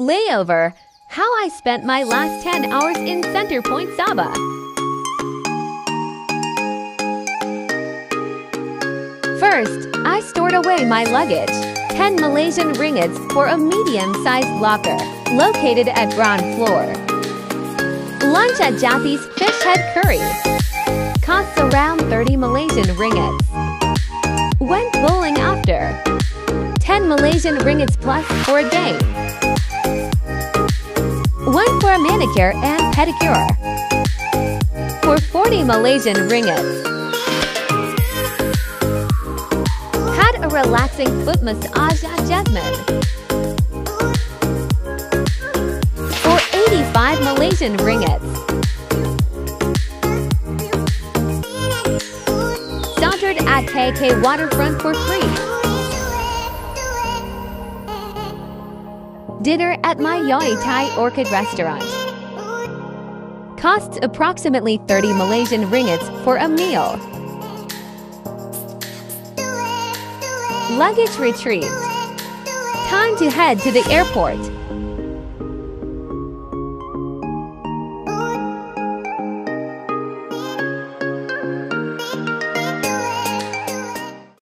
Layover How I spent my last 10 hours in Centre Point, Sabah. First, I stored away my luggage 10 Malaysian ringgits for a medium sized locker located at ground floor. Lunch at Jappy's Fish Head Curry costs around 30 Malaysian ringgits. Went bowling after 10 Malaysian ringgits plus for a game. A manicure and pedicure for 40 Malaysian ringgits. Had a relaxing foot massage at Jasmine for 85 Malaysian ringgits. Sauntered at KK Waterfront for free. Dinner at my Yoi Thai Orchid restaurant. Costs approximately 30 Malaysian ringgits for a meal. Luggage retrieved. Time to head to the airport.